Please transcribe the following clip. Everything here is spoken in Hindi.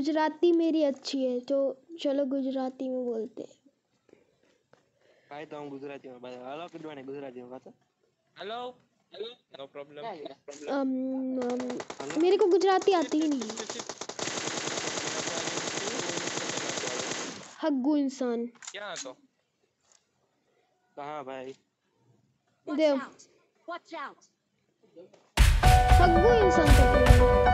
गुजराती मेरी अच्छी है तो चलो गुजराती में बोलते हैं। ભાઈ તો હું ગુજરાતીમાં ભાઈ હલો કીધવાને ગુજરાતીમાં પાછા hello hello no problem um, um, मेरे को गुजराती आती ही नहीं। हग्गू इंसान। क्या तो? કहाँ भाई? देव। There. out! Watch out! हग्गू इंसान